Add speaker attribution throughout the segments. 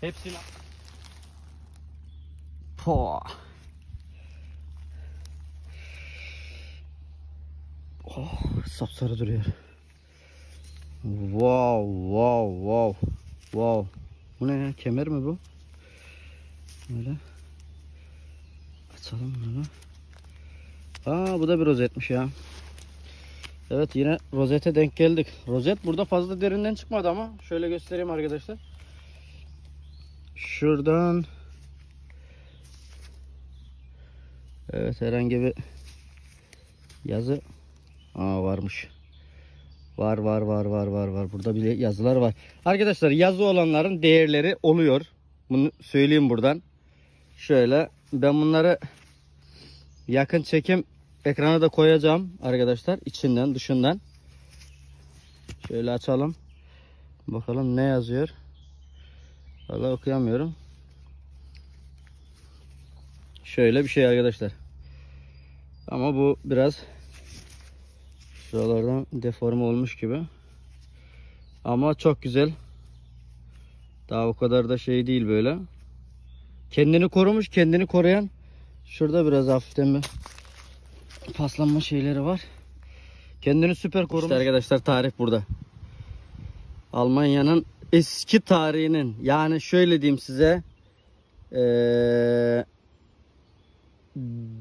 Speaker 1: Hepsini
Speaker 2: Po. Oh, sapsarı duruyor. Wow, wow, wow. Wow. Bu ne ya? Kemer mi bu? Böyle. Açalım bunu. Aa bu da bir rozetmiş ya. Evet yine rozete denk geldik. Rozet burada fazla derinden çıkmadı ama şöyle göstereyim arkadaşlar. Şuradan Evet herhangi bir yazı Aa varmış. Var var var var var var. Burada bile yazılar var. Arkadaşlar yazı olanların değerleri oluyor. Bunu söyleyeyim buradan. Şöyle ben bunları yakın çekim ekrana da koyacağım arkadaşlar. içinden dışından. Şöyle açalım. Bakalım ne yazıyor. Vallahi okuyamıyorum. Şöyle bir şey arkadaşlar. Ama bu biraz şuralardan deforme olmuş gibi. Ama çok güzel. Daha o kadar da şey değil böyle. Kendini korumuş, kendini koruyan. Şurada biraz hafiften bir paslanma şeyleri var. Kendini süper korumuş. İşte arkadaşlar tarih burada. Almanya'nın eski tarihinin yani şöyle diyeyim size ee,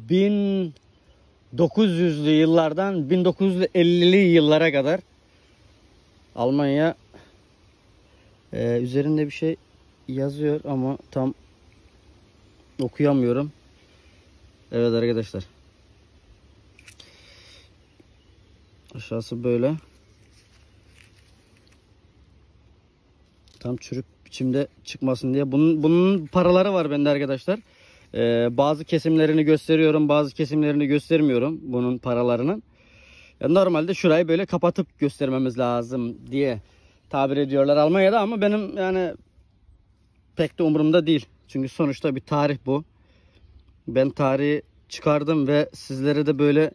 Speaker 2: 1900'lü yıllardan 1950'li yıllara kadar Almanya e, üzerinde bir şey yazıyor ama tam okuyamıyorum. Evet arkadaşlar. Aşağısı böyle. Tam çürük biçimde çıkmasın diye. Bunun, bunun paraları var bende arkadaşlar. Ee, bazı kesimlerini gösteriyorum, bazı kesimlerini göstermiyorum bunun paralarının. Ya normalde şurayı böyle kapatıp göstermemiz lazım diye tabir ediyorlar Almanya'da ama benim yani pek de umurumda değil. Çünkü sonuçta bir tarih bu. Ben tarihi çıkardım ve sizlere de böyle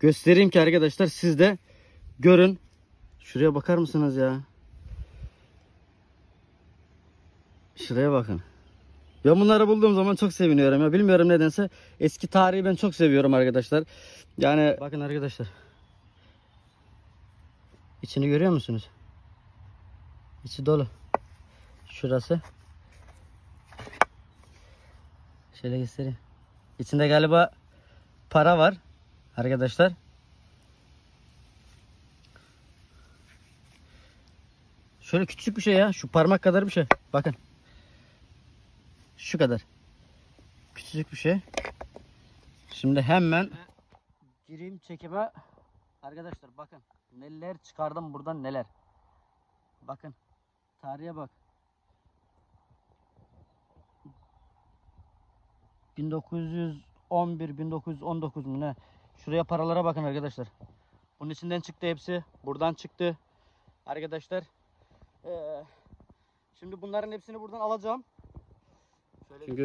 Speaker 2: göstereyim ki arkadaşlar siz de görün. Şuraya bakar mısınız ya? Şuraya bakın. Ben bunları bulduğum zaman çok seviniyorum ya. Bilmiyorum nedense. Eski tarihi ben çok seviyorum arkadaşlar. Yani bakın arkadaşlar. İçini görüyor musunuz? İçi dolu. Şurası. Şöyle göstereyim. İçinde galiba para var arkadaşlar. Şöyle küçük bir şey ya. Şu parmak kadar bir şey. Bakın. Şu kadar. Küçücük bir şey. Şimdi hemen gireyim çekime. Arkadaşlar bakın. Neler çıkardım buradan neler. Bakın. Tarihe bak. 1911 1919 mu ne? Şuraya paralara bakın arkadaşlar. Bunun içinden çıktı hepsi. Buradan çıktı. Arkadaşlar. Ee, şimdi bunların hepsini buradan alacağım. Şöyle